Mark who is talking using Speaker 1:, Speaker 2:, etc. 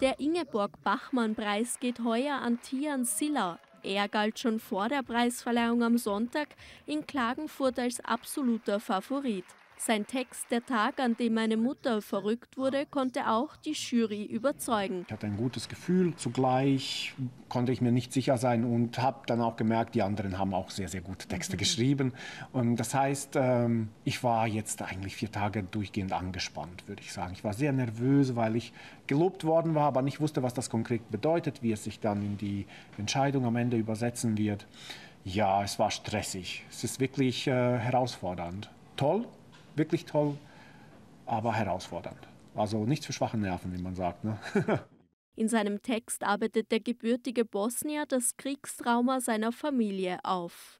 Speaker 1: Der Ingeborg-Bachmann-Preis geht heuer an Tian Siller. Er galt schon vor der Preisverleihung am Sonntag in Klagenfurt als absoluter Favorit. Sein Text Der Tag, an dem meine Mutter verrückt wurde, konnte auch die Jury überzeugen.
Speaker 2: Ich hatte ein gutes Gefühl, zugleich konnte ich mir nicht sicher sein und habe dann auch gemerkt, die anderen haben auch sehr, sehr gute Texte mhm. geschrieben. Und das heißt, ähm, ich war jetzt eigentlich vier Tage durchgehend angespannt, würde ich sagen. Ich war sehr nervös, weil ich gelobt worden war, aber nicht wusste, was das konkret bedeutet, wie es sich dann in die Entscheidung am Ende übersetzen wird. Ja, es war stressig. Es ist wirklich äh, herausfordernd. Toll, wirklich toll, aber herausfordernd. Also nichts für schwache Nerven, wie man sagt. Ne?
Speaker 1: In seinem Text arbeitet der gebürtige Bosnier das Kriegstrauma seiner Familie auf.